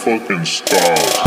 motherfucking stars.